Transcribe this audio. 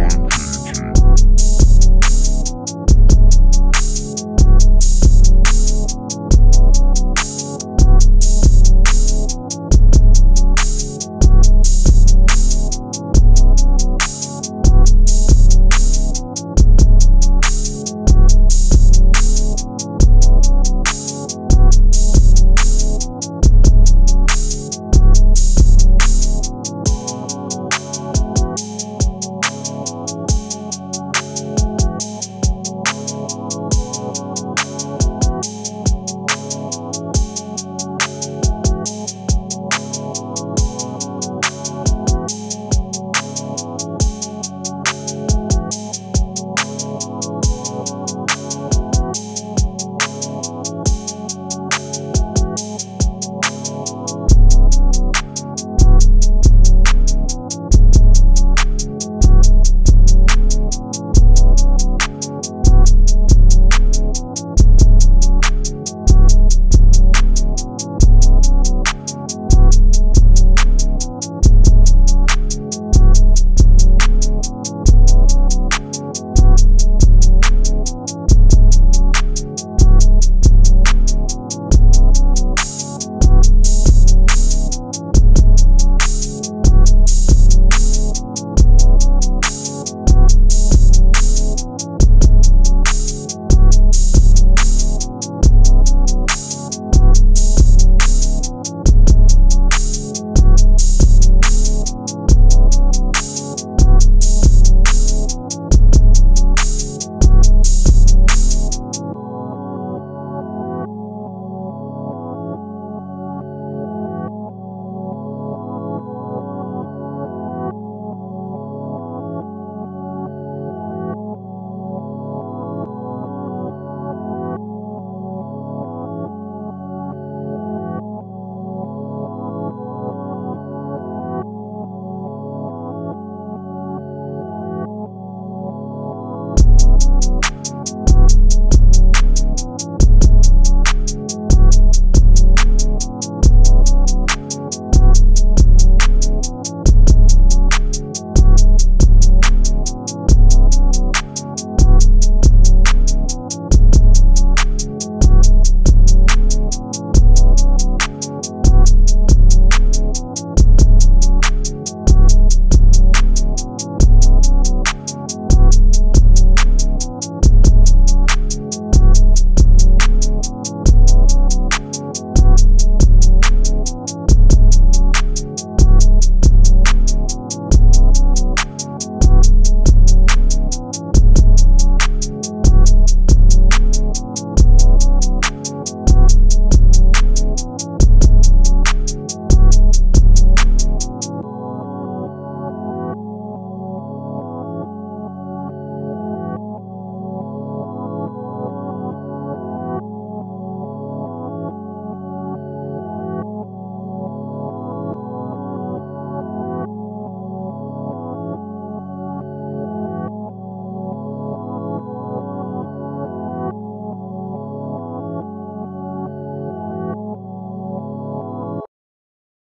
Instagram.